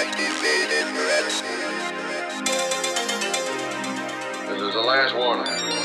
Activated threats. This is the last warning.